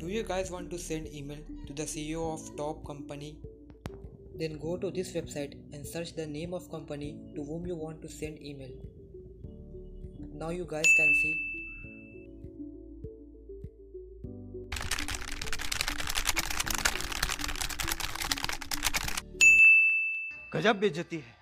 Do you guys want to send email to the CEO of top company? Then go to this website and search the name of company to whom you want to send email. Now you guys can see गजब बेइज्जती है